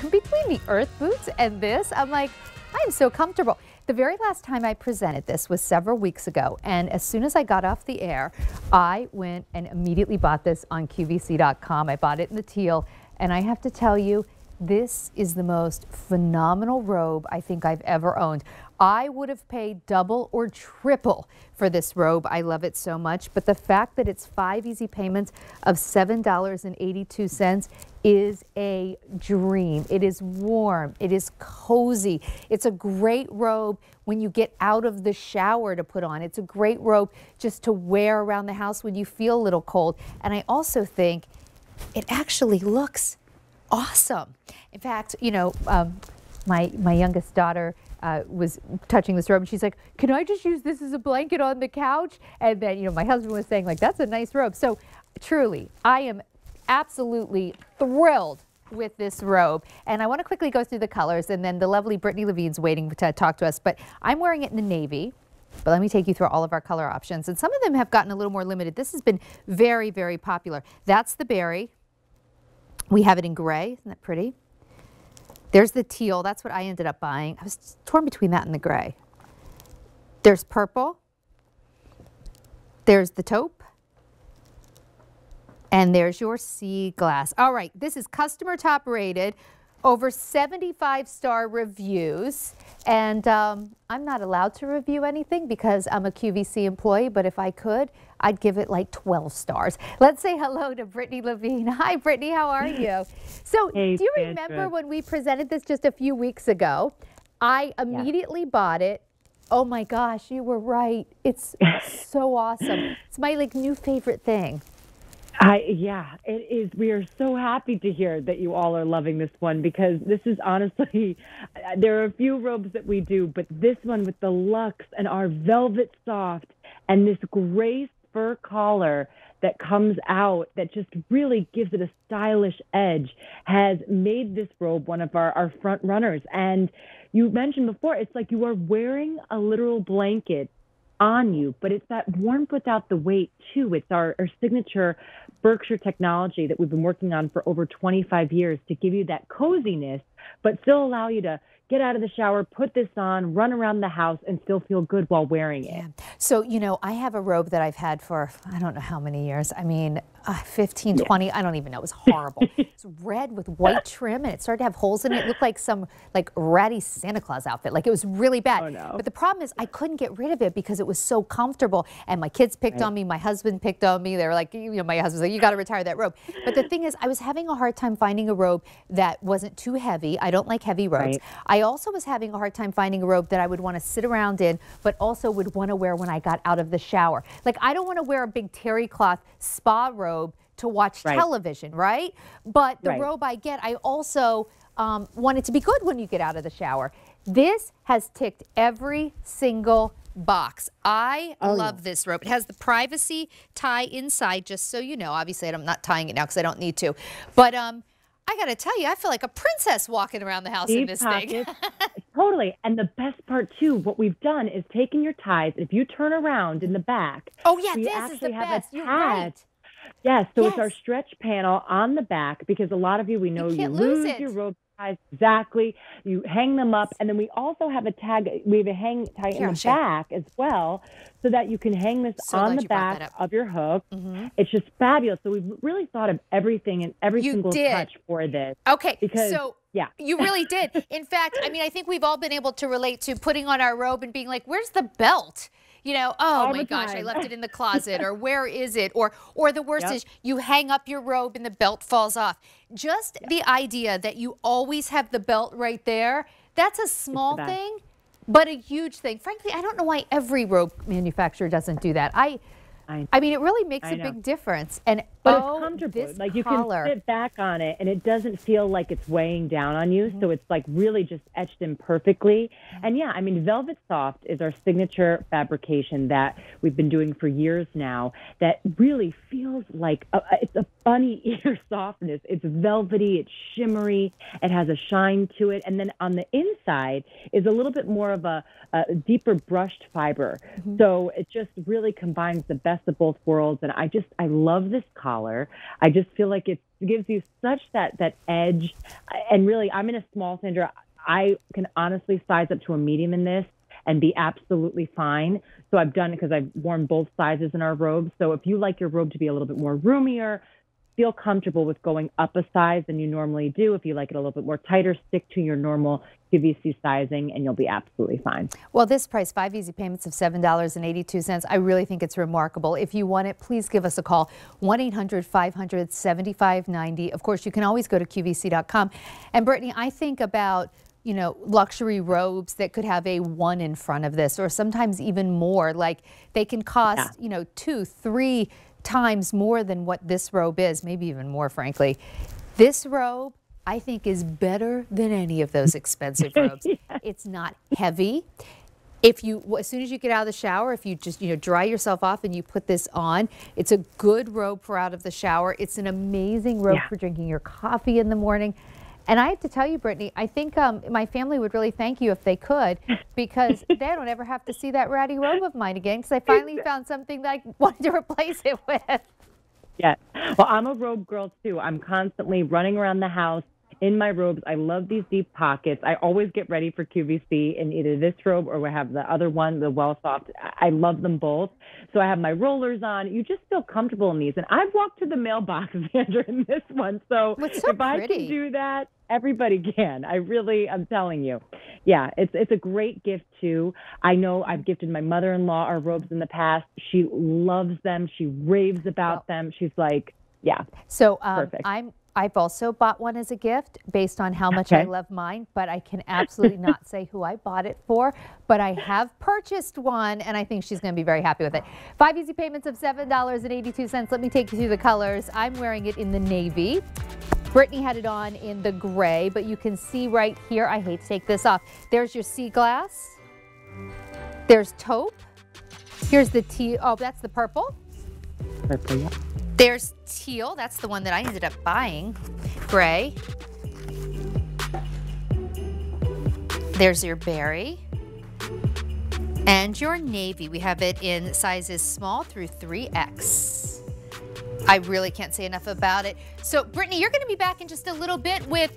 between the earth boots and this, I'm like, I'm so comfortable. The very last time I presented this was several weeks ago, and as soon as I got off the air, I went and immediately bought this on QVC.com. I bought it in the teal, and I have to tell you, this is the most phenomenal robe I think I've ever owned. I would have paid double or triple for this robe. I love it so much. But the fact that it's five easy payments of $7.82 is a dream. It is warm. It is cozy. It's a great robe when you get out of the shower to put on. It's a great robe just to wear around the house when you feel a little cold. And I also think it actually looks awesome. In fact, you know, um, my, my youngest daughter uh, was touching this robe and she's like, can I just use this as a blanket on the couch? And then, you know, my husband was saying like, that's a nice robe. So truly, I am absolutely thrilled with this robe. And I want to quickly go through the colors and then the lovely Brittany Levine's waiting to talk to us. But I'm wearing it in the navy. But let me take you through all of our color options. And some of them have gotten a little more limited. This has been very, very popular. That's the berry. We have it in gray. Isn't that pretty? There's the teal. That's what I ended up buying. I was torn between that and the gray. There's purple. There's the taupe. And there's your sea glass. All right, this is customer top rated, over 75 star reviews. And um, I'm not allowed to review anything because I'm a QVC employee, but if I could, I'd give it like 12 stars. Let's say hello to Brittany Levine. Hi, Brittany, how are you? So, hey, do you remember when we presented this just a few weeks ago? I immediately yeah. bought it. Oh my gosh, you were right. It's so awesome. It's my like new favorite thing. I yeah, it is. We are so happy to hear that you all are loving this one because this is honestly, there are a few robes that we do, but this one with the luxe and our velvet soft and this gray fur collar that comes out that just really gives it a stylish edge has made this robe one of our, our front runners. And you mentioned before, it's like you are wearing a literal blanket on you, but it's that warmth without the weight too. It's our, our signature Berkshire technology that we've been working on for over 25 years to give you that coziness, but still allow you to get out of the shower, put this on, run around the house, and still feel good while wearing it. Yeah. So, you know, I have a robe that I've had for I don't know how many years. I mean, uh, 15, 20. I don't even know. It was horrible. it's red with white trim and it started to have holes in it. It looked like some like ratty Santa Claus outfit. Like it was really bad. Oh, no. But the problem is I couldn't get rid of it because it was so comfortable. And my kids picked right. on me. My husband picked on me. They were like, you know, my husband's like, you got to retire that robe. But the thing is, I was having a hard time finding a robe that wasn't too heavy. I don't like heavy robes. Right. I also was having a hard time finding a robe that I would want to sit around in, but also would want to wear when I got out of the shower. Like I don't want to wear a big terry cloth spa robe to watch right. television, right? But the right. robe I get, I also um, want it to be good when you get out of the shower. This has ticked every single box. I oh, love yeah. this robe. It has the privacy tie inside, just so you know. Obviously, I'm not tying it now because I don't need to. But um, I got to tell you, I feel like a princess walking around the house Deep in this pockets. thing. totally. And the best part, too, what we've done is taken your ties. If you turn around in the back, oh, yeah, this is the best. You're right Yes, so yes. it's our stretch panel on the back because a lot of you, we know you, you lose, lose your rope ties. Exactly. You hang them up. And then we also have a tag, we have a hang tie Here, in the back as well so that you can hang this so on the back of your hook. Mm-hmm. It's just fabulous. So we've really thought of everything and every you single did. touch for this. Okay. Because, so yeah. You really did. In fact, I mean, I think we've all been able to relate to putting on our robe and being like, where's the belt? You know, oh All my gosh, I left it in the closet, or where is it? Or, or the worst yep. is you hang up your robe and the belt falls off. Just yep. the idea that you always have the belt right there, that's a small thing, but a huge thing. Frankly, I don't know why every robe manufacturer doesn't do that. I, I, I mean, it really makes I a know. big difference. And but oh, it's comfortable. Like you collar. can sit back on it, and it doesn't feel like it's weighing down on you. Mm-hmm. So it's like really just etched in perfectly. Mm-hmm. And yeah, I mean, Velvet Soft is our signature fabrication that we've been doing for years now. That really feels like a, it's a bunny ear softness. It's velvety. It's shimmery. It has a shine to it. And then on the inside is a little bit more of a, a deeper brushed fiber. Mm-hmm. So it just really combines the best of both worlds. And I just I love this collar collar. I just feel like it gives you such that that edge. And really, I'm in a small, Sandra. I can honestly size up to a medium in this and be absolutely fine. So I've done it because I've worn both sizes in our robes. So if you like your robe to be a little bit more roomier, feel comfortable with going up a size than you normally do. If you like it a little bit more tighter, stick to your normal QVC sizing and you'll be absolutely fine. Well, this price, five easy payments of $7.82, I really think it's remarkable. If you want it, please give us a call, 1-800-500-7590. Of course, you can always go to QVC.com. And Brittany, I think about you know, luxury robes that could have a one in front of this, or sometimes even more. Like they can cost, yeah. you know, two, three times more than what this robe is, maybe even more, frankly. This robe, I think, is better than any of those expensive robes. yeah. It's not heavy. If you, as soon as you get out of the shower, if you just, you know, dry yourself off and you put this on, it's a good robe for out of the shower. It's an amazing robe yeah. for drinking your coffee in the morning. And I have to tell you, Brittany, I think um, my family would really thank you if they could, because they don't ever have to see that ratty robe of mine again, because I finally found something that I wanted to replace it with. Yeah. Well, I'm a robe girl too. I'm constantly running around the house in my robes. I love these deep pockets. I always get ready for QVC in either this robe or we have the other one, the Well Soft. I love them both. So I have my rollers on. You just feel comfortable in these. And I've walked to the mailbox, Sandra, in this one. So, so if pretty. I can do that, everybody can. I really, I'm telling you. Yeah, it's it's a great gift too. I know I've gifted my mother-in-law our robes in the past. She loves them. She raves about them. She's like, yeah. So um, perfect. I'm I've also bought one as a gift based on how much okay. I love mine, but I can absolutely not say who I bought it for. But I have purchased one, and I think she's going to be very happy with it. Five easy payments of $7.82. Let me take you through the colors. I'm wearing it in the navy. Brittany had it on in the gray, but you can see right here, I hate to take this off. There's your sea glass. There's taupe. Here's the tea. Oh, that's the purple. Purple, yeah. There's teal. That's the one that I ended up buying. Gray. There's your berry. And your navy. We have it in sizes small through 3X. I really can't say enough about it. So, Brittany, you're going to be back in just a little bit with